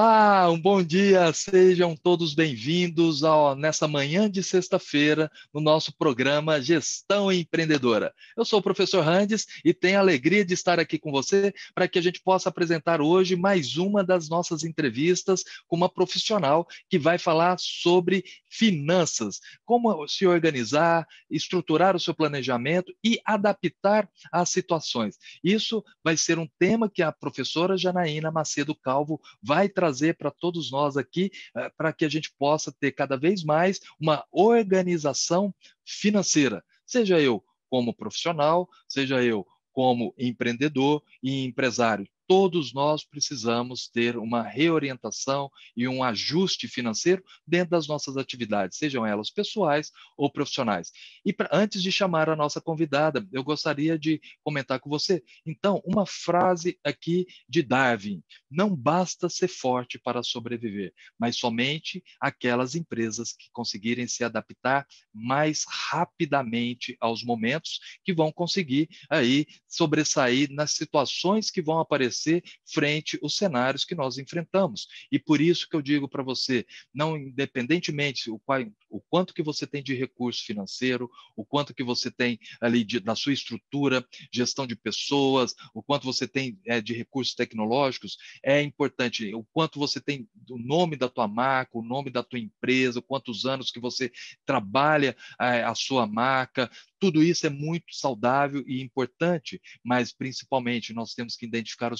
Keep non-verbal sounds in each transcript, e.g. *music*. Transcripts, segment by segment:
Olá, um bom dia, sejam todos bem-vindos nessa manhã de sexta-feira no nosso programa Gestão Empreendedora. Eu sou o professor Randes e tenho a alegria de estar aqui com você para que a gente possa apresentar hoje mais uma das nossas entrevistas com uma profissional que vai falar sobre finanças, como se organizar, estruturar o seu planejamento e adaptar às situações. Isso vai ser um tema que a professora Janaína Macedo Calvo vai trazer para todos nós aqui, eh, para que a gente possa ter cada vez mais uma organização financeira. Seja eu como profissional, seja eu como empreendedor e empresário todos nós precisamos ter uma reorientação e um ajuste financeiro dentro das nossas atividades, sejam elas pessoais ou profissionais. E pra, antes de chamar a nossa convidada, eu gostaria de comentar com você. Então, uma frase aqui de Darwin: não basta ser forte para sobreviver, mas somente aquelas empresas que conseguirem se adaptar mais rapidamente aos momentos que vão conseguir aí sobressair nas situações que vão aparecer acontecer frente aos cenários que nós enfrentamos. E por isso que eu digo para você, não independentemente o, qual, o quanto que você tem de recurso financeiro, o quanto que você tem ali de, na sua estrutura, gestão de pessoas, o quanto você tem é, de recursos tecnológicos, é importante o quanto você tem o nome da tua marca, o nome da tua empresa, quantos anos que você trabalha é, a sua marca, tudo isso é muito saudável e importante, mas principalmente nós temos que identificar o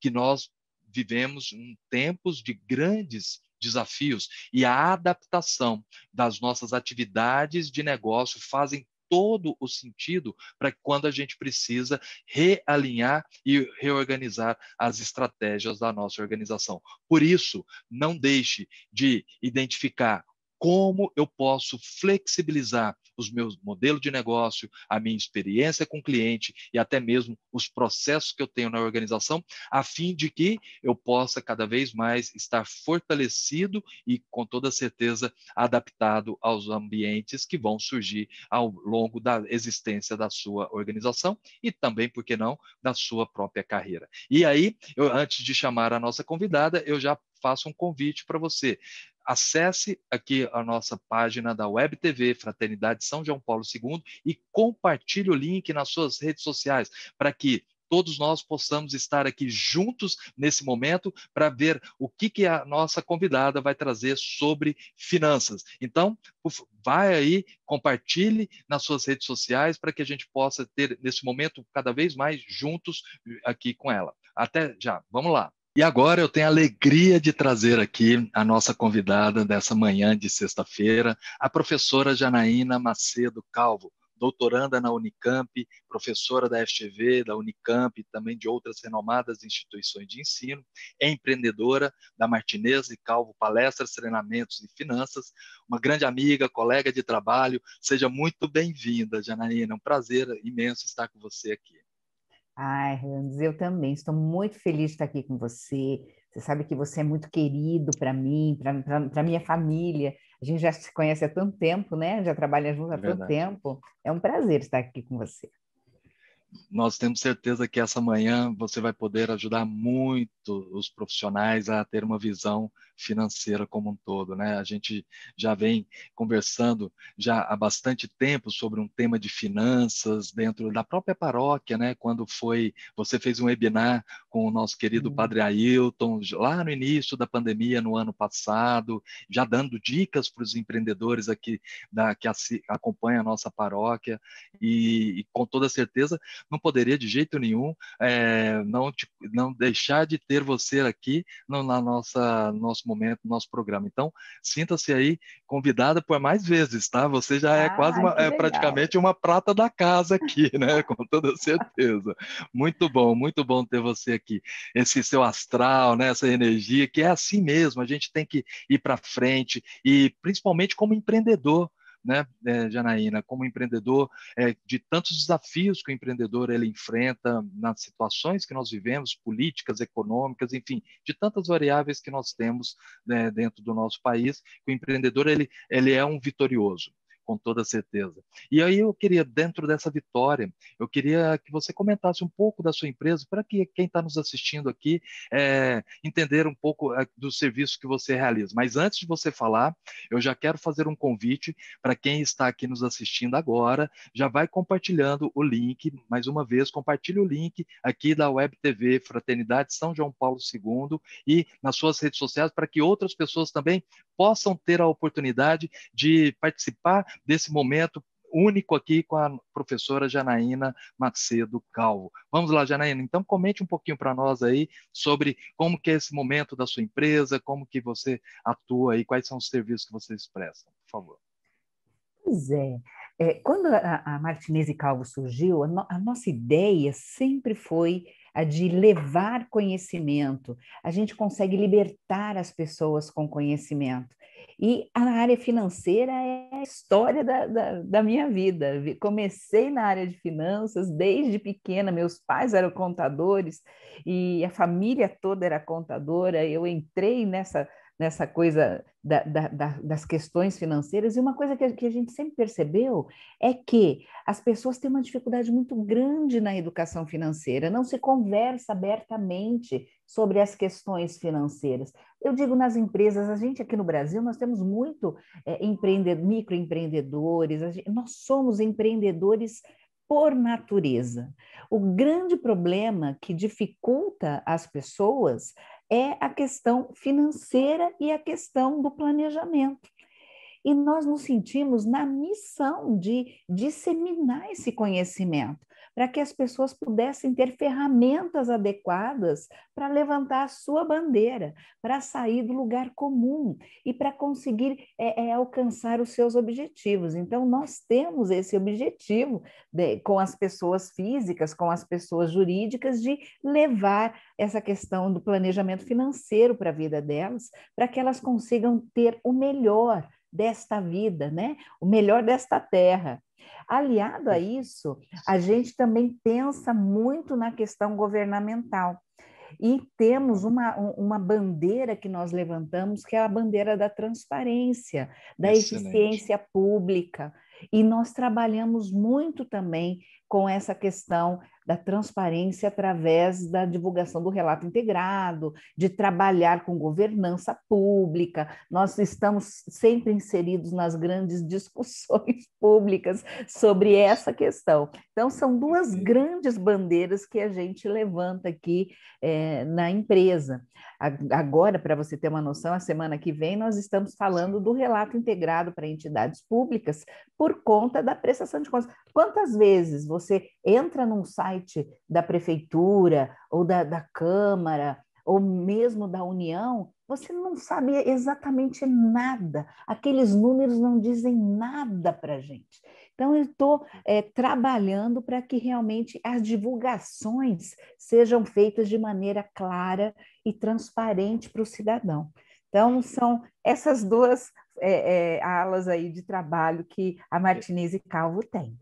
que nós vivemos em tempos de grandes desafios e a adaptação das nossas atividades de negócio fazem todo o sentido para quando a gente precisa realinhar e reorganizar as estratégias da nossa organização. Por isso, não deixe de identificar como eu posso flexibilizar os meus modelos de negócio, a minha experiência com o cliente e até mesmo os processos que eu tenho na organização, a fim de que eu possa cada vez mais estar fortalecido e, com toda certeza, adaptado aos ambientes que vão surgir ao longo da existência da sua organização e também, por que não, da sua própria carreira. E aí, eu, antes de chamar a nossa convidada, eu já faço um convite para você acesse aqui a nossa página da Web TV Fraternidade São João Paulo II e compartilhe o link nas suas redes sociais para que todos nós possamos estar aqui juntos nesse momento para ver o que, que a nossa convidada vai trazer sobre finanças. Então, vai aí, compartilhe nas suas redes sociais para que a gente possa ter nesse momento cada vez mais juntos aqui com ela. Até já, vamos lá. E agora eu tenho a alegria de trazer aqui a nossa convidada dessa manhã de sexta-feira, a professora Janaína Macedo Calvo, doutoranda na Unicamp, professora da FGV, da Unicamp e também de outras renomadas instituições de ensino, é empreendedora da Martinez e Calvo Palestras, Treinamentos e Finanças, uma grande amiga, colega de trabalho. Seja muito bem-vinda, Janaína. É um prazer imenso estar com você aqui. Ai, Randes, eu também estou muito feliz de estar aqui com você. Você sabe que você é muito querido para mim, para minha família. A gente já se conhece há tanto tempo, né? Já trabalha junto há tanto tempo. É um prazer estar aqui com você. Nós temos certeza que essa manhã você vai poder ajudar muito os profissionais a ter uma visão financeira como um todo, né? A gente já vem conversando já há bastante tempo sobre um tema de finanças dentro da própria paróquia, né? Quando foi, você fez um webinar com o nosso querido uhum. Padre Ailton lá no início da pandemia no ano passado, já dando dicas para os empreendedores aqui da que acompanham a nossa paróquia e, e, com toda certeza não poderia de jeito nenhum é, não te, não deixar de ter você aqui no, na nossa nosso momento no nosso programa. Então, sinta-se aí convidada por mais vezes, tá? Você já é ah, quase uma, é praticamente uma prata da casa aqui, *laughs* né? Com toda certeza. Muito bom, muito bom ter você aqui. Esse seu astral, né? Essa energia que é assim mesmo. A gente tem que ir para frente e principalmente como empreendedor né, é, Janaína, como empreendedor, é, de tantos desafios que o empreendedor ele enfrenta nas situações que nós vivemos, políticas, econômicas, enfim, de tantas variáveis que nós temos né, dentro do nosso país, que o empreendedor ele, ele é um vitorioso. Com toda certeza. E aí eu queria, dentro dessa vitória, eu queria que você comentasse um pouco da sua empresa, para que quem está nos assistindo aqui é, entender um pouco é, do serviço que você realiza. Mas antes de você falar, eu já quero fazer um convite para quem está aqui nos assistindo agora, já vai compartilhando o link, mais uma vez, compartilhe o link aqui da Web TV Fraternidade São João Paulo II e nas suas redes sociais para que outras pessoas também possam ter a oportunidade de participar desse momento único aqui com a professora Janaína Macedo Calvo. Vamos lá, Janaína, então comente um pouquinho para nós aí sobre como que é esse momento da sua empresa, como que você atua e quais são os serviços que vocês prestam, por favor. Pois é, é quando a, a Martinez Calvo surgiu, a, no, a nossa ideia sempre foi a de levar conhecimento. A gente consegue libertar as pessoas com conhecimento. E a área financeira é a história da, da, da, minha vida. Comecei na área de finanças desde pequena, meus pais eram contadores e a família toda era contadora. Eu entrei nessa nessa coisa da, da, da, das questões financeiras, e uma coisa que a, que a gente sempre percebeu é que as pessoas têm uma dificuldade muito grande na educação financeira, não se conversa abertamente sobre as questões financeiras. Eu digo nas empresas, a gente aqui no Brasil, nós temos muito é, microempreendedores, gente, nós somos empreendedores por natureza. O grande problema que dificulta as pessoas é a questão financeira e a questão do planejamento. E nós nos sentimos na missão de disseminar esse conhecimento, para que as pessoas pudessem ter ferramentas adequadas para levantar a sua bandeira, para sair do lugar comum e para conseguir é, é, alcançar os seus objetivos. Então, nós temos esse objetivo de, com as pessoas físicas, com as pessoas jurídicas, de levar essa questão do planejamento financeiro para a vida delas, para que elas consigam ter o melhor desta vida, né? O melhor desta terra. Aliado a isso, a gente também pensa muito na questão governamental. E temos uma, uma bandeira que nós levantamos, que é a bandeira da transparência, da Excelente. eficiência pública. E nós trabalhamos muito também com essa questão da transparência através da divulgação do relato integrado, de trabalhar com governança pública. Nós estamos sempre inseridos nas grandes *laughs* discussões públicas sobre essa questão. Então, são duas grandes bandeiras que a gente levanta aqui é, na empresa. Agora, para você ter uma noção, a semana que vem nós estamos falando do relato integrado para entidades públicas por conta da prestação de contas. Quantas vezes você entra num site da prefeitura ou da, da Câmara ou mesmo da União, você não sabe exatamente nada. Aqueles números não dizem nada para a gente. Então, eu estou é, trabalhando para que realmente as divulgações sejam feitas de maneira clara e transparente para o cidadão. Então, são essas duas é, é, alas aí de trabalho que a Martinez e Calvo tem.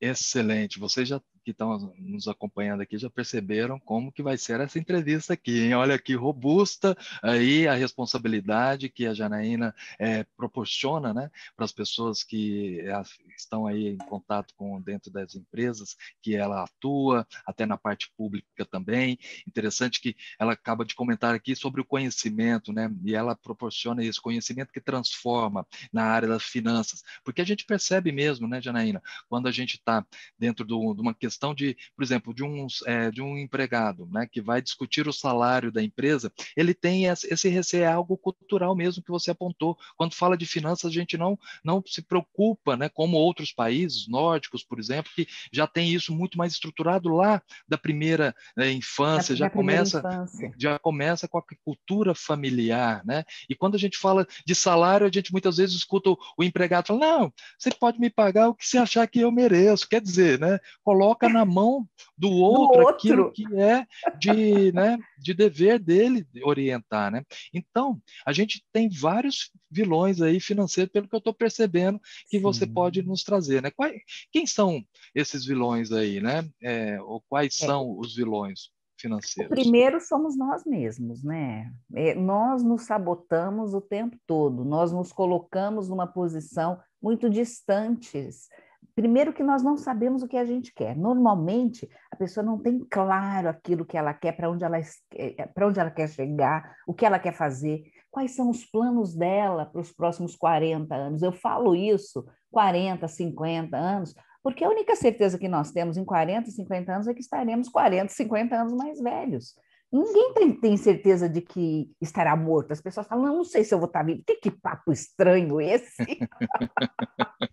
Excelente. Você já que estão nos acompanhando aqui já perceberam como que vai ser essa entrevista aqui, hein? Olha que robusta aí a responsabilidade que a Janaína é, proporciona, né, para as pessoas que é, estão aí em contato com dentro das empresas que ela atua, até na parte pública também. Interessante que ela acaba de comentar aqui sobre o conhecimento, né, e ela proporciona esse conhecimento que transforma na área das finanças, porque a gente percebe mesmo, né, Janaína, quando a gente está dentro do, de uma questão questão de, por exemplo, de um, é, de um empregado né, que vai discutir o salário da empresa, ele tem esse receio, é algo cultural mesmo que você apontou. Quando fala de finanças, a gente não, não se preocupa, né, como outros países nórdicos, por exemplo, que já tem isso muito mais estruturado lá da primeira né, infância, da, já, da começa, infância. já começa com a cultura familiar. Né? E quando a gente fala de salário, a gente muitas vezes escuta o, o empregado falando, não, você pode me pagar o que você achar que eu mereço. Quer dizer, né, coloca coloca na mão do outro, do outro. aquilo que é de, né, de dever dele orientar. Né? Então, a gente tem vários vilões aí financeiros, pelo que eu estou percebendo, que Sim. você pode nos trazer. Né? Quais, quem são esses vilões aí? Né? É, ou quais é. são os vilões? financeiros? O primeiro somos nós mesmos, né? É, nós nos sabotamos o tempo todo, nós nos colocamos numa posição muito distantes. Primeiro que nós não sabemos o que a gente quer. Normalmente, a pessoa não tem claro aquilo que ela quer, para onde ela, é, para onde ela quer chegar, o que ela quer fazer, quais são os planos dela para os próximos 40 anos. Eu falo isso, 40, 50 anos, porque a única certeza que nós temos em 40, 50 anos é que estaremos 40, 50 anos mais velhos. Ninguém tem, tem certeza de que estará morto. As pessoas falam, não, não sei se eu vou estar vivo. Que, que papo estranho esse? *laughs*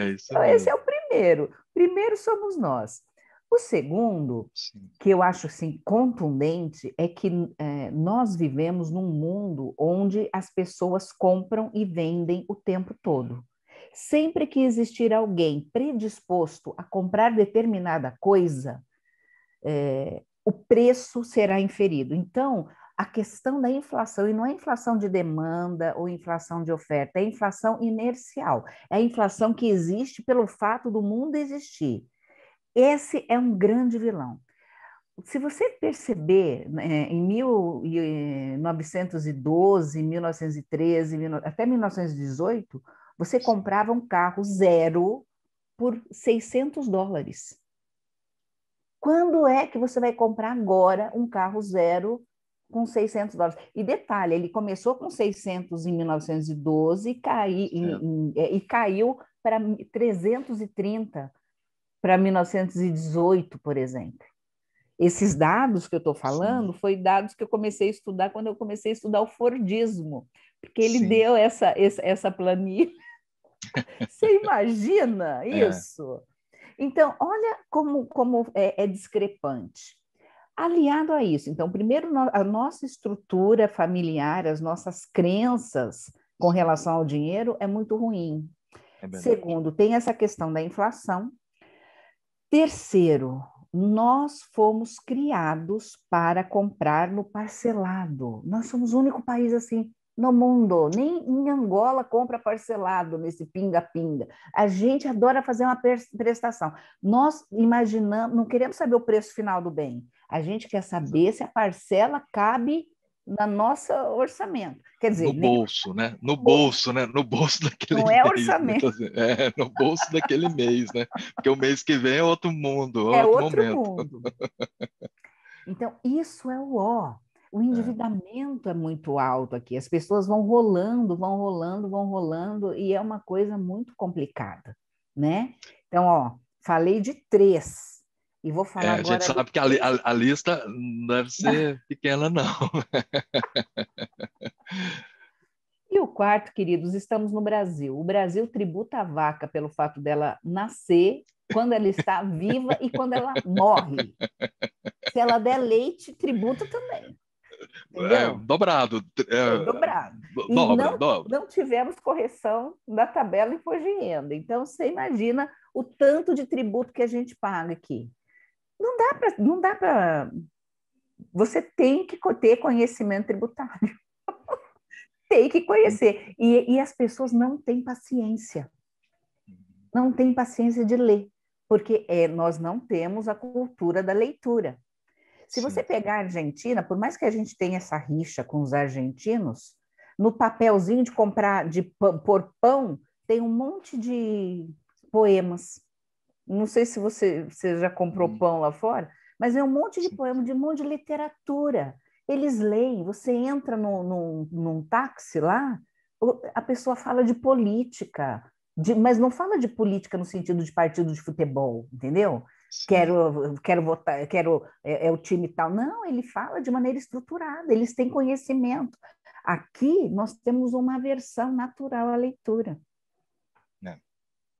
é isso então, esse é o primeiro. Primeiro somos nós. O segundo, Sim. que eu acho assim, contundente, é que é, nós vivemos num mundo onde as pessoas compram e vendem o tempo todo. Sempre que existir alguém predisposto a comprar determinada coisa, é, o preço será inferido. Então, a questão da inflação, e não é inflação de demanda ou inflação de oferta, é inflação inercial, é a inflação que existe pelo fato do mundo existir. Esse é um grande vilão. Se você perceber, né, em 1912, 1913, até 1918, você comprava um carro zero por 600 dólares. Quando é que você vai comprar agora um carro zero com 600 dólares? E detalhe, ele começou com 600 em 1912 e, cai, em, em, é, e caiu para 330 para 1918, por exemplo. Esses dados que eu estou falando foi dados que eu comecei a estudar quando eu comecei a estudar o Fordismo, porque ele Sim. deu essa, essa, essa planilha *laughs* você imagina é. isso? É. Então, olha como, como é, é, discrepante. Aliado a isso, então, primeiro, a nossa estrutura familiar, as nossas crenças com relação ao dinheiro é muito ruim. É Segundo, tem essa questão da inflação. Terceiro, nós fomos criados para comprar no parcelado. Nós somos o único país assim no mundo. Nem em Angola compra parcelado nesse pinga-pinga. A gente adora fazer uma prestação. Nós imaginamos, não queremos saber o preço final do bem. A gente quer saber se a parcela cabe no nosso orçamento. Quer dizer, no nem... bolso, né? No bolso, né? No bolso daquele Não é mês, né? orçamento. É, no bolso daquele mês, né? Porque o mês que vem é outro mundo, é outro, outro momento. Mundo. Então, isso é o ó. O é. endividamento é. é muito alto aqui, as pessoas vão rolando, vão rolando, vão rolando, e é uma coisa muito complicada, né? Então, ó, falei de três, e vou falar é, agora. A gente sabe que a, a, a, lista não deve ser *laughs* pequena, não. E o quarto, queridos, estamos no Brasil. O Brasil tributa a vaca pelo fato dela nascer, quando ela está *laughs* viva e quando ela morre. Se ela der leite, tributa também. É, dobrado. É, dobrado. E dobra, não, dobra. não tivemos correção da tabela imposto de renda. Então, você imagina o tanto de tributo que a gente paga aqui. Não dá para. Não dá para. Você tem que ter conhecimento tributário. *laughs* tem que conhecer. E, e as pessoas não têm paciência. Não têm paciência de ler, porque é, nós não temos a cultura da leitura. Se você pegar a Argentina, por mais que a gente tenha essa rixa com os argentinos, no papelzinho de comprar, de pôr pão, tem um monte de poemas. Não sei se você, você já comprou hum. pão lá fora, mas é um monte de poema, de um monte de literatura. Eles leem, você entra no, no, num táxi lá, a pessoa fala de política, de, mas não fala de política no sentido de partido de futebol, entendeu? quero, quero votar, quero é, é, o time tal. Não, ele fala de maneira estruturada, eles têm conhecimento. Aqui nós temos uma aversão natural à leitura.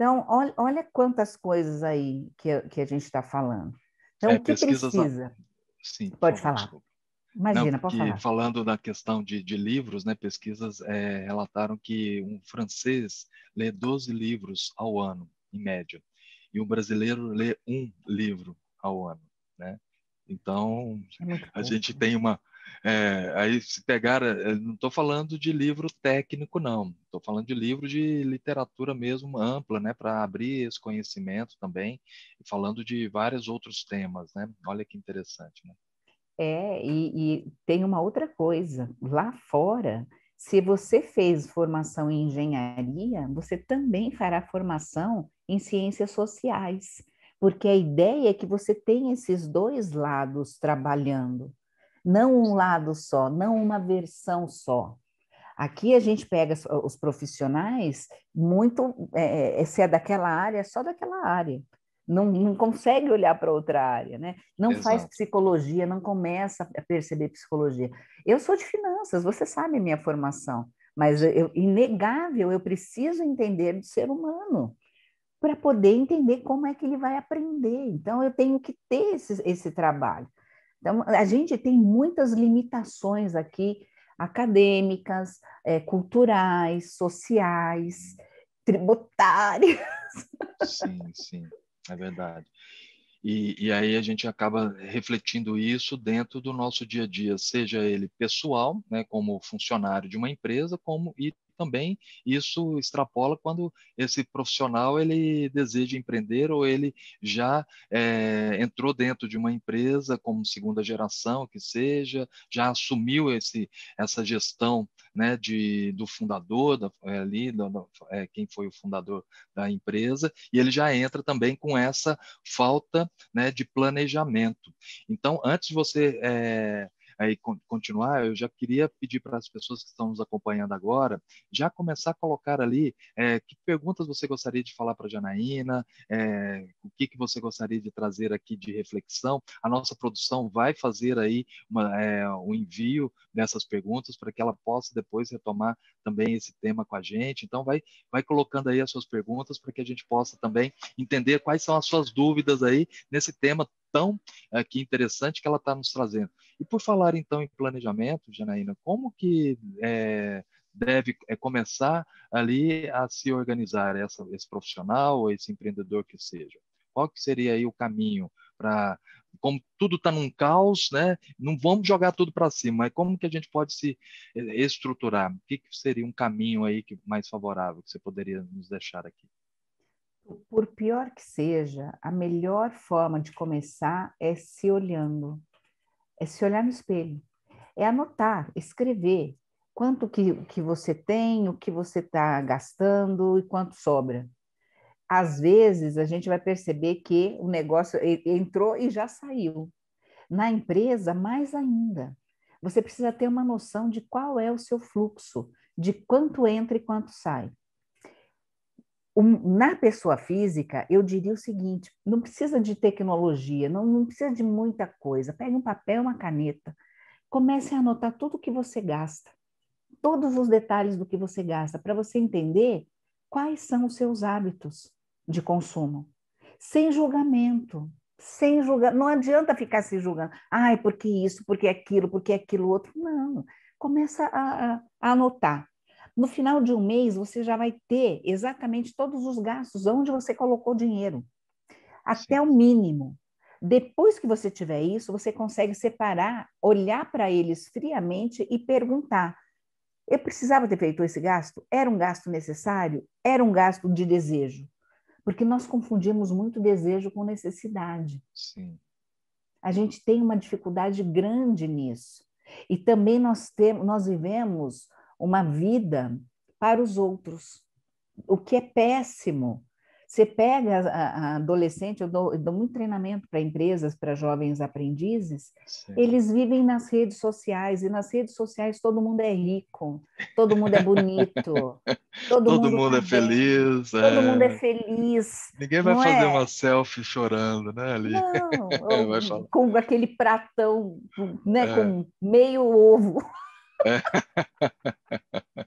Então, olha, olha, quantas coisas aí que, que a gente está falando. Então, é, o que precisa? Sim, pode falar. Desculpa. Imagina, Não, pode falar. Falando da questão de, de livros, né, pesquisas é, relataram que um francês lê 12 livros ao ano, em média e o brasileiro lê um livro ao ano, né? Então, é a gente tem uma É, aí se pegar, é, não estou falando de livro técnico, não. Estou falando de livro de literatura mesmo ampla, né, para abrir esse conhecimento também, falando de vários outros temas, né? Olha que interessante, né? É, e, e tem uma outra coisa. Lá fora, se você fez formação em engenharia, você também fará formação em ciências sociais, porque a ideia é que você tenha esses dois lados trabalhando não um lado só, não uma versão só. Aqui a gente pega os profissionais muito, é, é, se é daquela área, é só daquela área. Não, não consegue olhar para outra área, né? Não Exato. faz psicologia, não começa a perceber psicologia. Eu sou de finanças, você sabe a minha formação, mas eu, inegável, eu preciso entender do ser humano para poder entender como é que ele vai aprender. Então, eu tenho que ter esse, esse trabalho. Então, a gente tem muitas limitações aqui, acadêmicas, é, culturais, sociais, tributárias. Sim, sim, é verdade. E, e, aí a gente acaba refletindo isso dentro do nosso dia a dia, seja ele pessoal, né, como funcionário de uma empresa, como e também isso extrapola quando esse profissional ele deseja empreender ou ele já é, entrou dentro de uma empresa como segunda geração que seja, já assumiu esse, essa gestão né, de, do fundador da, é, ali, do, é, quem foi o fundador da empresa, e ele já entra também com essa falta né, de planejamento. Então, antes de você é, aí continuar, eu já queria pedir para as pessoas que estão nos acompanhando agora, já começar a colocar ali é, que perguntas você gostaria de falar para a Janaína, é, o que, que você gostaria de trazer aqui de reflexão. A nossa produção vai fazer aí uma, é, um envio dessas perguntas para que ela possa depois retomar também esse tema com a gente. Então, vai, vai colocando aí as suas perguntas para que a gente possa também entender quais são as suas dúvidas aí nesse tema tão aqui eh, interessante que ela está nos trazendo. E por falar então em planejamento, Janaína, como que é, deve é, começar ali a se organizar essa, esse profissional ou esse empreendedor que seja? Qual que seria aí o caminho para como tudo está num caos, né? Não vamos jogar tudo para cima, mas como que a gente pode se estruturar? O que, que seria um caminho aí que mais favorável que você poderia nos deixar aqui? por pior que seja, a melhor forma de começar é se olhando, é se olhar no espelho, é anotar, escrever quanto que, que você tem, o que você está gastando e quanto sobra. Às vezes a gente vai perceber que o negócio entrou e já saiu. Na empresa, mais ainda. Você precisa ter uma noção de qual é o seu fluxo, de quanto entra e quanto sai na pessoa física, eu diria o seguinte: não precisa de tecnologia, não, não precisa de muita coisa. Pegue um papel, uma caneta, comece a anotar tudo que você gasta, todos os detalhes do que você gasta, para você entender quais são os seus hábitos de consumo, sem julgamento. Sem julgar, não adianta ficar se julgando. Ai, porque isso, porque aquilo, porque aquilo outro. Não. Começa a, a, a anotar no final de um mês, você já vai ter exatamente todos os gastos, onde você colocou dinheiro, até Sim. o mínimo. Depois que você tiver isso, você consegue separar, olhar para eles friamente e perguntar: eu precisava ter feito esse gasto? Era um gasto necessário? Era um gasto de desejo? Porque nós confundimos muito desejo com necessidade. Sim. A gente tem uma dificuldade grande nisso. E também nós, temos, nós vivemos uma vida para os outros, o que é péssimo. Você pega a, a adolescente, eu dou, eu dou, muito treinamento para empresas, para jovens aprendizes, Sim. eles vivem nas redes sociais, e nas redes sociais todo mundo é rico, todo mundo é bonito, *laughs* todo, todo mundo, mundo tá é feliz. Todo é... mundo é feliz. Ninguém vai fazer é? uma selfie chorando, né, ali? Não, *laughs* com aquele pratão, né, é. com meio ovo. É, *laughs*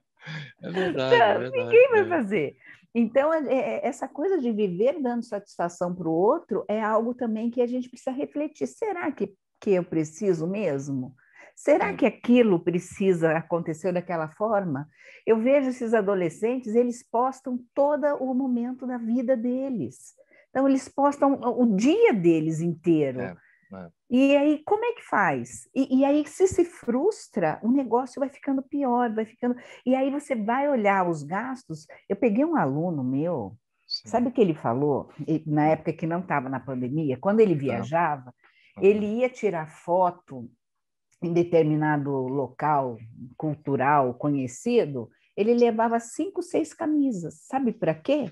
é verdade, é verdade. Ninguém vai é. fazer. Então, é, é, essa coisa de viver dando satisfação para o outro é algo também que a gente precisa refletir. Será que, que eu preciso mesmo? Será que aquilo precisa acontecer daquela forma? Eu vejo esses adolescentes, eles postam todo o momento da vida deles. Então, eles postam o dia deles inteiro. É, É. E aí, como é que faz? E, e, aí, se se frustra, o negócio vai ficando pior, vai ficando. E aí você vai olhar os gastos. Eu peguei um aluno meu, Sim. sabe o que ele falou? Na época que não estava na pandemia, quando ele viajava, uhum. ele ia tirar foto em determinado local cultural conhecido, ele levava cinco, seis camisas. Sabe para quê?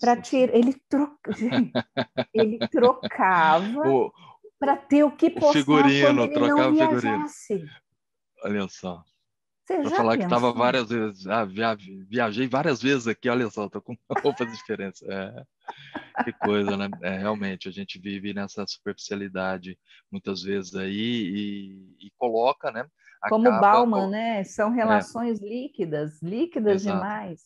Para tirar. Ele, troca... *laughs* ele *laughs* trocava para ter o que postar o figurino, trocar viajasse. Figurino. Olha só. Para falar pensou? que estava várias vezes, ah, via, viajei várias vezes aqui, olha só, estou com *laughs* roupas diferentes. É, que coisa, né? É, realmente, a gente vive nessa superficialidade muitas vezes aí e, e coloca, né? Como Bauman, né? São é. relações é. líquidas, líquidas Exato. demais.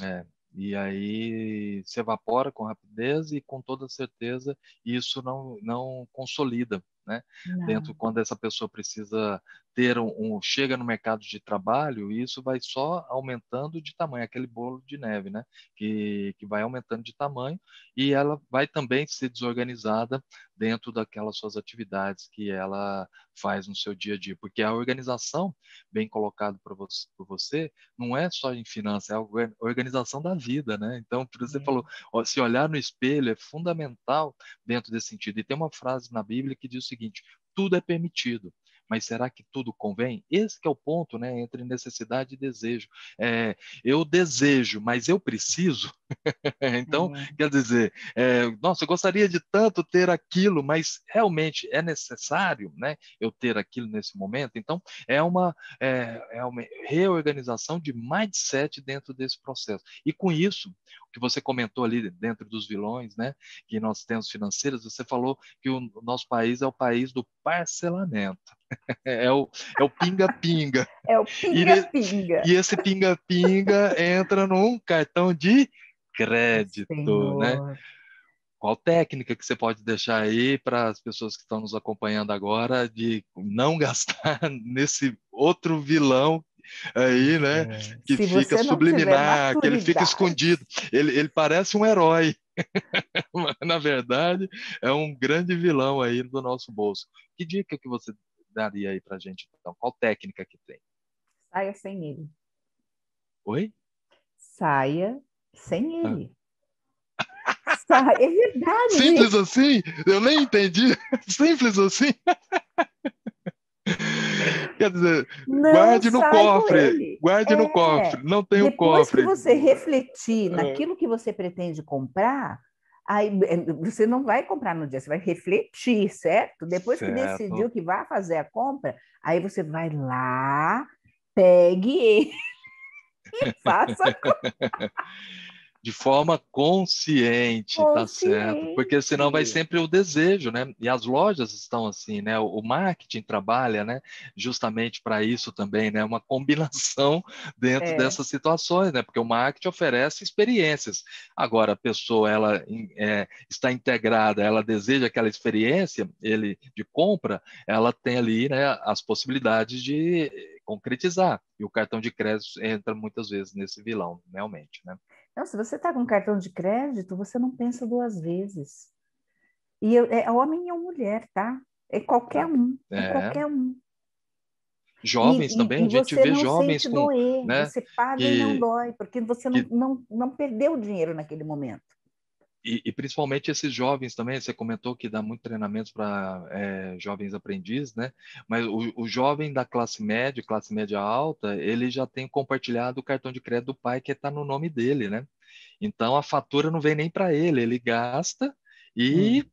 É, e aí se evapora com rapidez e com toda certeza isso não, não consolida, né? Não. Dentro quando essa pessoa precisa ter um, um, chega no mercado de trabalho, isso vai só aumentando de tamanho, aquele bolo de neve, né? Que, que vai aumentando de tamanho e ela vai também ser desorganizada dentro daquelas suas atividades que ela faz no seu dia a dia, porque a organização, bem colocado para você, por você, não é só em finanças, é a organização da vida, né? Então, por você é. falou, se olhar no espelho é fundamental dentro desse sentido. E tem uma frase na Bíblia que diz o seguinte: tudo é permitido, mas será que tudo convém? Esse é o ponto, né, entre necessidade e desejo. É, eu desejo, mas eu preciso. *laughs* então, quer dizer, é, nossa, eu gostaria de tanto ter aquilo, mas realmente é necessário, né, eu ter aquilo nesse momento. Então, é uma, é, é uma reorganização de mindset dentro desse processo. E com isso, o que você comentou ali dentro dos vilões, né, que nós temos financeiros, você falou que o nosso país é o país do parcelamento. *laughs* É o é o pinga-pinga. É o pinga-pinga. E, e, esse pinga-pinga entra num cartão de crédito, né? Senhor. né? Qual técnica que você pode deixar aí para as pessoas que estão nos acompanhando agora de não *laughs* gastar nesse outro vilão aí, né? É. Que Se fica subliminar, que ele fica escondido. Ele, ele parece um herói. *laughs* Na verdade, é um grande vilão aí do nosso bolso. Que dica que você daria aí para a gente, então? Qual técnica que tem? Saia sem ele. Oi? Saia sem ah. ele. É verdade. Simples gente. assim? Eu nem entendi. *laughs* Simples assim? Quer dizer, não guarde no cofre, guarde é, no cofre, não tem o cofre. Depois que você refletir é. naquilo que você pretende comprar, Aí eh, você não vai comprar no dia, você vai refletir, certo? Depois certo. que decidiu que vai fazer a compra, aí você vai lá, pegue ele *laughs* e faça a compra. *laughs* de forma consciente, consciente, tá certo? Porque senão vai sempre o desejo, né? E as lojas estão assim, né? O marketing trabalha, né? Justamente para isso também, né? Uma combinação *laughs* dentro é. dessas situações, né? Porque o marketing oferece experiências. Agora a pessoa ela é, está integrada, ela deseja aquela experiência, ele de compra, ela tem ali, né? As possibilidades de concretizar. E o cartão de crédito entra muitas vezes nesse vilão, realmente, né? Não, se você está com cartão de crédito, você não pensa duas vezes. E eu, é homem ou mulher, tá? É qualquer um. É, é qualquer um. Jovens e, também, e, a gente vê jovens com. Doer, né, você paga que, e não dói, porque você não, não, não perdeu dinheiro naquele momento. E, e, principalmente esses jovens também, você comentou que dá muito treinamento para é, jovens aprendizes, né? Mas o, o, jovem da classe média, classe média alta, ele já tem compartilhado o cartão de crédito do pai que está no nome dele, né? Então a fatura não vem nem para ele, ele gasta e hum.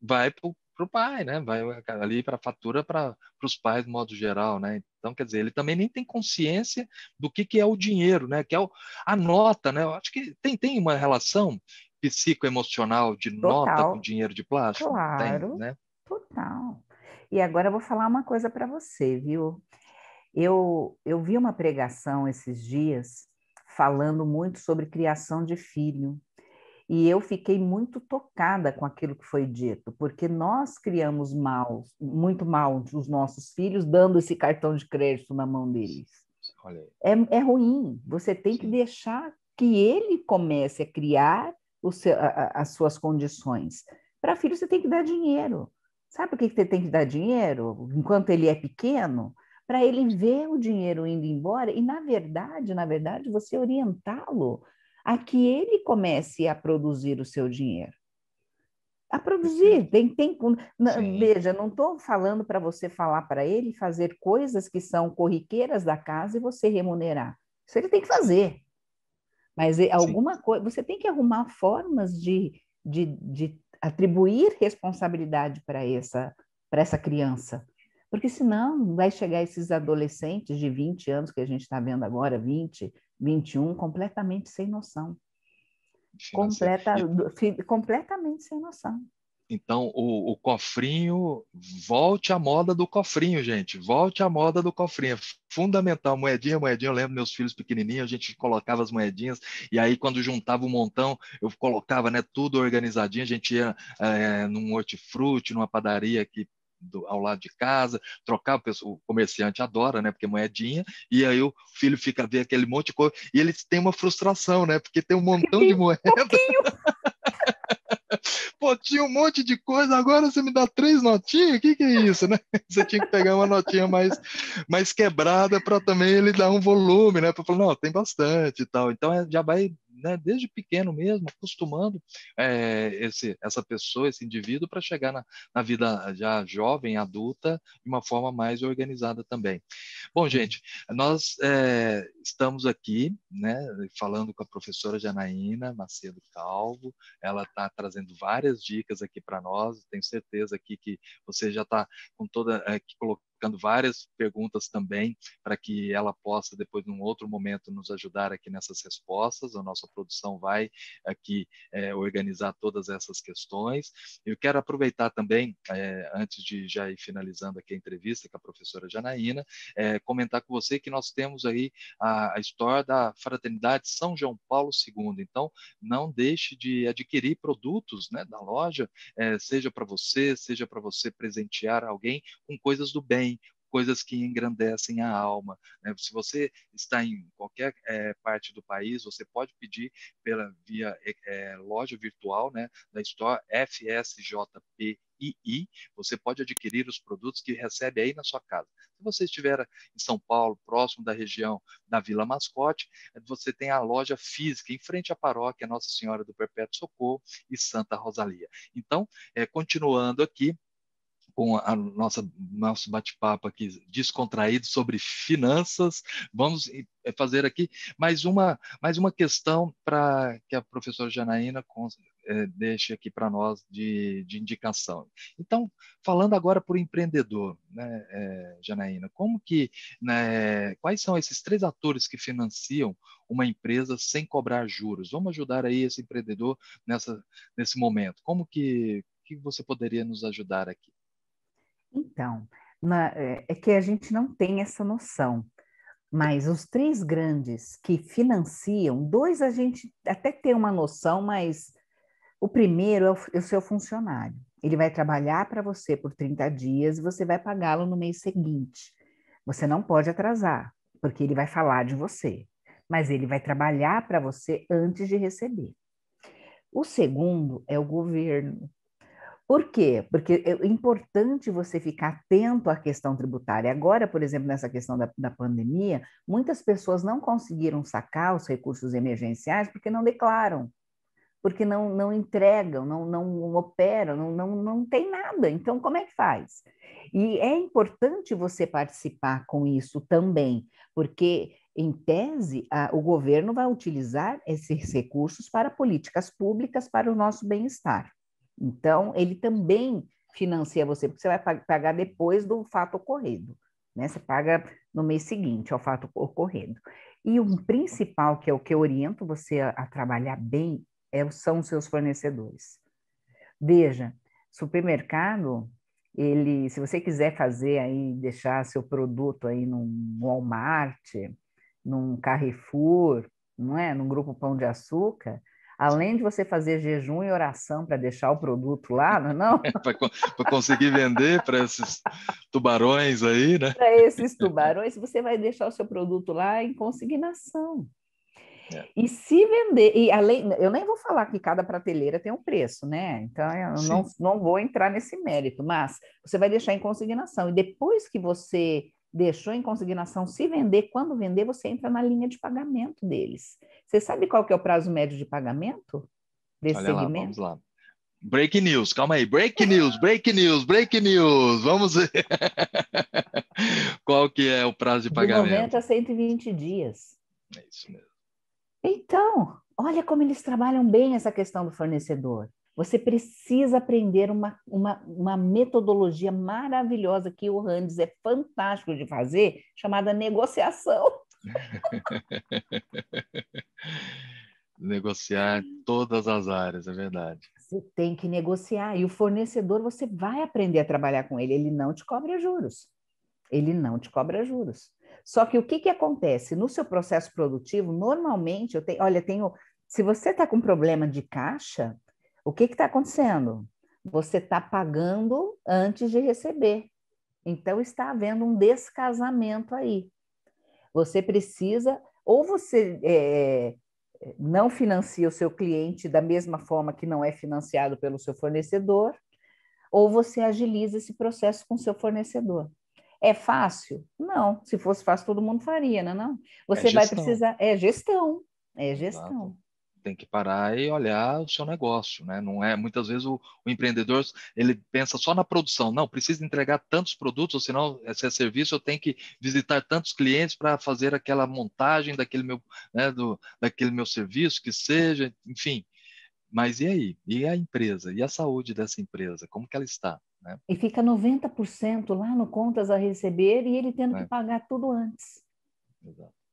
vai para o pai, né? Vai ali para a fatura para os pais de modo geral, né? Então, quer dizer, ele também nem tem consciência do que, que é o dinheiro, né? Que é o, a nota, né? Eu acho que tem, tem uma relação psicoemocional de Total. nota com dinheiro de plástico? Claro, Tem, né? Total. E agora eu vou falar uma coisa para você, viu? Eu, eu vi uma pregação esses dias falando muito sobre criação de filho. E eu fiquei muito tocada com aquilo que foi dito, porque nós criamos mal, muito mal os nossos filhos, dando esse cartão de crédito na mão deles. É, é ruim. Você tem Sim. que deixar que ele comece a criar seu, a, as suas condições. Para filho, você tem que dar dinheiro. Sabe por que você tem que dar dinheiro enquanto ele é pequeno? Para ele ver o dinheiro indo embora e, na verdade, na verdade, você orientá-lo a que ele comece a produzir o seu dinheiro. A produzir, tem, tem veja, não estou falando para você falar para ele fazer coisas que são corriqueiras da casa e você remunerar. Isso ele tem que fazer. Mas eh, alguma coisa, você tem que arrumar formas de, de, de atribuir responsabilidade para essa, essa criança. Porque senão vai chegar esses adolescentes de 20 anos que a gente está vendo agora, 20, 21, completamente sem noção. Completa, completamente sem noção. Então, o, o, cofrinho, volte à moda do cofrinho, gente. Volte à moda do cofrinho. É fundamental. Moedinha, moedinha. Eu lembro meus filhos pequenininhos, a gente colocava as moedinhas, e aí, quando juntava um montão, eu colocava né, tudo organizadinho. A gente ia é, num hortifruti, numa padaria aqui do, ao lado de casa, trocava, o comerciante adora, né? Porque moedinha, e aí o filho fica a ver aquele monte de coisa, e eles têm uma frustração, né? Porque tem um montão de *laughs* moeda. *laughs* Pô, tinha um monte de coisa, agora você me dá três notinhas? O que, que é isso, né? *laughs* Você tinha que pegar uma notinha mais, mais quebrada para também ele dar um volume, né? Para falar, não, tem bastante e tal. Então é, já vai né, desde pequeno mesmo, acostumando é, esse, essa pessoa, esse indivíduo, para chegar na, na, vida já jovem, adulta, de uma forma mais organizada também. Bom, gente, nós é, estamos aqui, né, falando com a professora Janaína Macedo Calvo, ela está trazendo várias dicas aqui para nós, tenho certeza aqui que você já está com toda, é, colocando colocando várias perguntas também para que ela possa depois num outro momento nos ajudar aqui nessas respostas. A nossa produção vai aqui é, organizar todas essas questões. Eu quero aproveitar também, é, antes de já ir finalizando aqui a entrevista com a professora Janaína, é, comentar com você que nós temos aí a, a história da Fraternidade São João Paulo II. Então, não deixe de adquirir produtos né, da loja, é, seja para você, seja para você presentear alguém com coisas do bem coisas que engrandecem a alma. Né? Se você está em qualquer é, parte do país, você pode pedir pela via é, loja virtual né, da Store FSJPI, você pode adquirir os produtos que recebe aí na sua casa. Se você estiver em São Paulo, próximo da região da Vila Mascote, você tem a loja física em frente à paróquia Nossa Senhora do Perpétuo Socorro e Santa Rosalia. Então, é, continuando aqui, com a nossa nosso bate-papo aqui descontraído sobre finanças. Vamos eh, fazer aqui mais uma mais uma questão para que a professora Janaína é, deixe aqui para nós de, de, indicação. Então, falando agora o empreendedor, né, é, Janaína, como que, né, quais são esses três atores que financiam uma empresa sem cobrar juros? Vamos ajudar aí esse empreendedor nessa, nesse momento. Como que, que você poderia nos ajudar aqui? Então, na, é, é que a gente não tem essa noção, mas os três grandes que financiam, dois a gente até tem uma noção, mas o primeiro é o, é o seu funcionário. Ele vai trabalhar para você por 30 dias e você vai pagá-lo no mês seguinte. Você não pode atrasar, porque ele vai falar de você, mas ele vai trabalhar para você antes de receber. O segundo é o governo. Por quê? Porque é importante você ficar atento à questão tributária. Agora, por exemplo, nessa questão da, da pandemia, muitas pessoas não conseguiram sacar os recursos emergenciais porque não declaram, porque não, não entregam, não, não operam, não, não, não tem nada. Então, como é que faz? E é importante você participar com isso também, porque, em tese, a, o governo vai utilizar esses recursos para políticas públicas para o nosso bem-estar. Então, ele também financia você, porque você vai pagar depois do fato ocorrido. Né? Você paga no mês seguinte ao fato ocorrido. E o principal, que é o que eu oriento você a, a trabalhar bem, é, são os seus fornecedores. Veja, supermercado, ele, se você quiser fazer aí, deixar seu produto aí num Walmart, num Carrefour, não é? Num grupo Pão de Açúcar, além de você fazer jejum e oração para deixar o produto lá, não é não? *laughs* para conseguir vender para esses tubarões aí, né? Para esses tubarões, você vai deixar o seu produto lá em consignação. É. E se vender, e além, eu nem vou falar que cada prateleira tem um preço, né? Então eu não, não vou entrar nesse mérito, mas você vai deixar em consignação. E depois que você deixou em consignação, se vender, quando vender, você entra na linha de pagamento deles. Você sabe qual que é o prazo médio de pagamento desse Olha segmento? Lá, vamos lá. Break news, calma aí. Break news, break news, break news. Vamos ver. *laughs* Qual que é o prazo de pagamento? De 90 a 120 dias. É isso mesmo. Então, olha como eles trabalham bem essa questão do fornecedor. Você precisa aprender uma, uma, uma metodologia maravilhosa que o Randes é fantástico de fazer, chamada negociação. *laughs* Negociar todas as áreas, é verdade. Você tem que negociar. E o fornecedor, você vai aprender a trabalhar com ele. Ele não te cobra juros. Ele não te cobra juros. Só que o que, que acontece? No seu processo produtivo, normalmente, eu tenho, olha, tenho. Se você está com problema de caixa, o que está acontecendo? Você está pagando antes de receber. Então, está havendo um descasamento aí. Você precisa, ou você é, não financia o seu cliente da mesma forma que não é financiado pelo seu fornecedor, ou você agiliza esse processo com o seu fornecedor. É fácil? Não. Se fosse fácil, todo mundo faria, não é? Não? Você é vai precisar. É gestão. É gestão. Exato tem que parar e olhar o seu negócio, né? Não é muitas vezes o, o, empreendedor ele pensa só na produção, não precisa entregar tantos produtos, ou senão se é serviço eu tenho que visitar tantos clientes para fazer aquela montagem daquele meu, né, do, daquele meu serviço que seja, enfim. Mas e aí? E a empresa? E a saúde dessa empresa? Como que ela está? Né? E fica 90% lá no contas a receber e ele tendo é. que pagar tudo antes. Exato.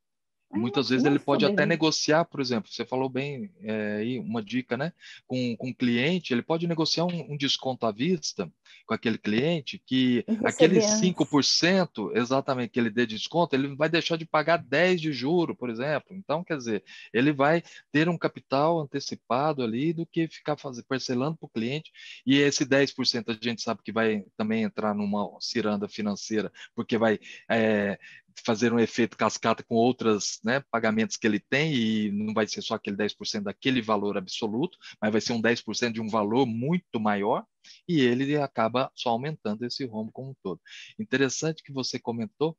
Muitas vezes ele pode até negociar, por exemplo, você falou bem é, aí uma dica, né? Com, com o cliente, ele pode negociar um, um desconto à vista com aquele cliente que aquele 5%, exatamente, que ele dê desconto, ele vai deixar de pagar 10 de juro, por exemplo. Então, quer dizer, ele vai ter um capital antecipado ali do que ficar fazendo, parcelando para o cliente. E esse 10% a gente sabe que vai também entrar numa ciranda financeira, porque vai é, fazer um efeito cascata com outros né, pagamentos que ele tem e não vai ser só aquele 10% daquele valor absoluto, mas vai ser um 10% de um valor muito maior e ele acaba só aumentando esse rombo como um todo. Interessante que você comentou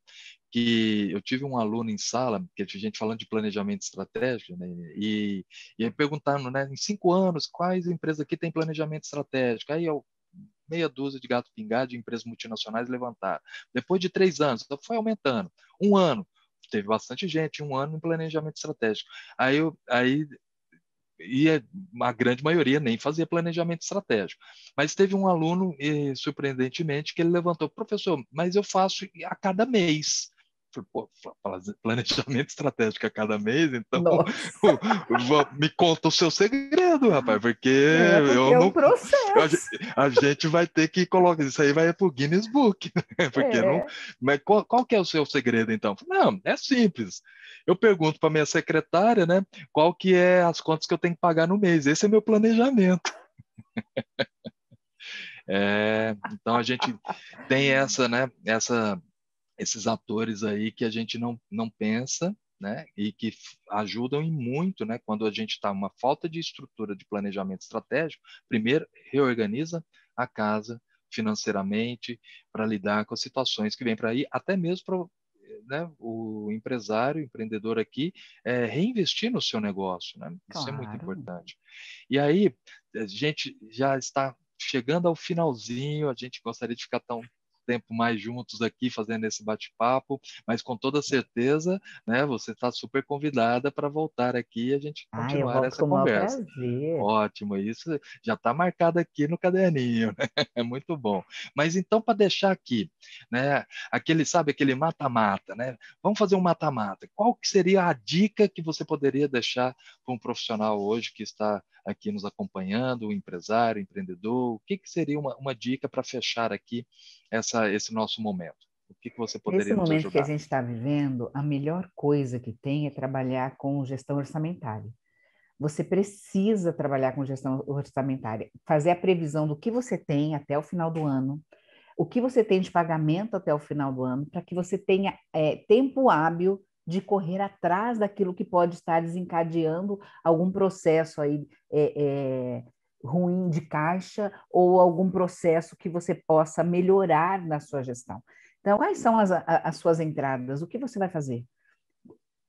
que eu tive um aluno em sala, que a gente falando de planejamento estratégico, né, e, e perguntando, né, em cinco anos, quais empresas aqui têm planejamento estratégico? Aí eu meia dúzia de gato pingado de empresas multinacionais levantaram. Depois de três anos, foi aumentando. Um ano, teve bastante gente, um ano em planejamento estratégico. Aí, eu, aí e a grande maioria nem fazia planejamento estratégico. Mas teve um aluno, surpreendentemente, que ele levantou, professor, mas eu faço a cada mês planejamento *laughs* estratégico a cada mês, então *laughs* me conta o seu segredo, rapaz, porque, é, eu é um não. Processo. A, gente vai ter que colocar isso aí, vai para o Guinness Book, *laughs* porque é. não. Mas qual, qual que é o seu segredo, então? Não, é simples. Eu pergunto para minha secretária, né, qual que é as contas que eu tenho que pagar no mês. Esse é meu planejamento. É, então a gente tem essa, né, essa esses atores aí que a gente não, não pensa, né, e que ajudam e muito, né, quando a gente está uma falta de estrutura de planejamento estratégico, primeiro reorganiza a casa financeiramente para lidar com as situações que vêm para aí, até mesmo para né, o empresário, o empreendedor aqui, é, reinvestir no seu negócio, né? Isso claro. é muito importante. E aí, a gente já está chegando ao finalzinho, a gente gostaria de ficar tão tempo mais juntos aqui fazendo esse bate-papo, mas com toda certeza, né, você está super convidada para voltar aqui e a gente continuar ah, essa conversa. Ótimo, isso já está marcado aqui no caderninho, né? *laughs* é muito bom. Mas então, para deixar aqui, né, aquele, sabe, aquele mata-mata, né? Vamos fazer um mata-mata. Qual que seria a dica que você poderia deixar para um profissional hoje que está aqui nos acompanhando, o empresário, o empreendedor? O que, que seria uma, uma dica para fechar aqui essa, esse nosso momento? O que, que você poderia Nesse momento ajudar? que a gente está vivendo, a melhor coisa que tem é trabalhar com gestão orçamentária. Você precisa trabalhar com gestão orçamentária, fazer a previsão do que você tem até o final do ano, o que você tem de pagamento até o final do ano, para que você tenha é, tempo hábil de correr atrás daquilo que pode estar desencadeando algum processo aí é, é, ruim de caixa ou algum processo que você possa melhorar na sua gestão. Então, quais são as, as suas entradas? O que você vai fazer?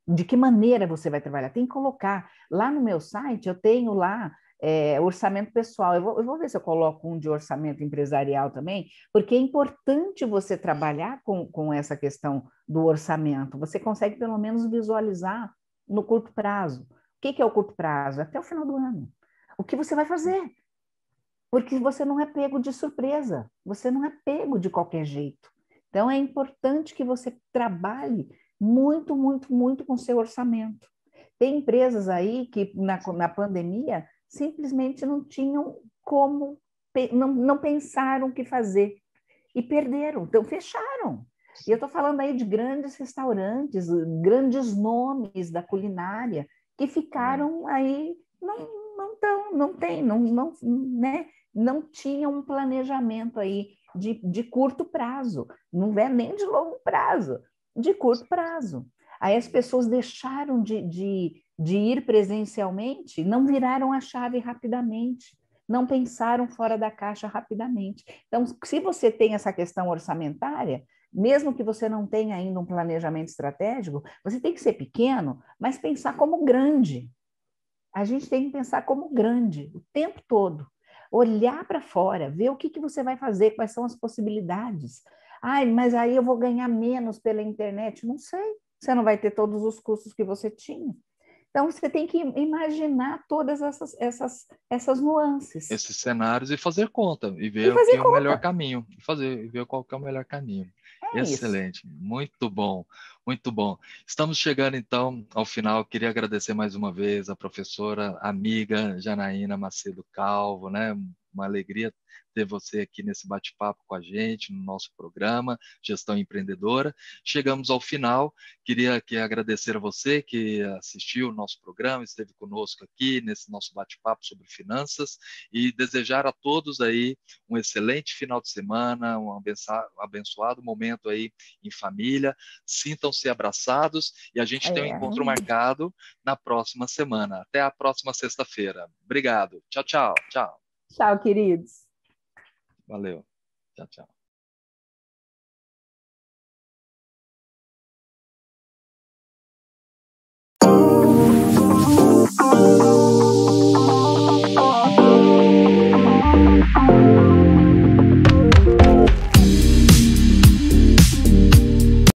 De que maneira você vai trabalhar? Tem que colocar. Lá no meu site, eu tenho lá é, orçamento pessoal. Eu vou, eu vou, ver se eu coloco um de orçamento empresarial também, porque é importante você trabalhar com, com essa questão do orçamento. Você consegue, pelo menos, visualizar no curto prazo. O que, que é o curto prazo? Até o final do ano. O que você vai fazer? Porque você não é pego de surpresa, você não é pego de qualquer jeito. Então, é importante que você trabalhe muito, muito, muito com seu orçamento. Tem empresas aí que, na, na pandemia, simplesmente não tinham como, não, não pensaram o que fazer e perderam, então fecharam. E eu estou falando aí de grandes restaurantes, grandes nomes da culinária que ficaram aí, não, não, tão, não tem, não, não, né? não tinham um planejamento aí de, de curto prazo, não é nem de longo prazo, de curto prazo. Aí as pessoas deixaram de, de, de ir presencialmente, não viraram a chave rapidamente, não pensaram fora da caixa rapidamente. Então, se você tem essa questão orçamentária, mesmo que você não tenha ainda um planejamento estratégico, você tem que ser pequeno, mas pensar como grande. A gente tem que pensar como grande o tempo todo. Olhar para fora, ver o que, que você vai fazer, quais são as possibilidades. Ai, mas aí eu vou ganhar menos pela internet. Não sei. Você não vai ter todos os custos que você tinha. Então, você tem que imaginar todas essas, essas, essas nuances. Esses cenários e fazer conta, e ver e o que é o melhor caminho. E fazer, e ver qual é o melhor caminho. É Excelente, isso. muito bom, muito bom. Estamos chegando então ao final. Queria agradecer mais uma vez a professora amiga Janaína Macedo Calvo, né? Uma alegria ter você aqui nesse bate-papo com a gente, no nosso programa Gestão Empreendedora. Chegamos ao final, queria aqui agradecer a você que assistiu o nosso programa, esteve conosco aqui nesse nosso bate-papo sobre finanças e desejar a todos aí um excelente final de semana, um abençoado momento aí em família. Sintam-se abraçados e a gente é. tem um encontro marcado na próxima semana. Até a próxima sexta-feira. Obrigado. Tchau, tchau. Tchau. Tchau, queridos. Valeu. Tchau, tchau.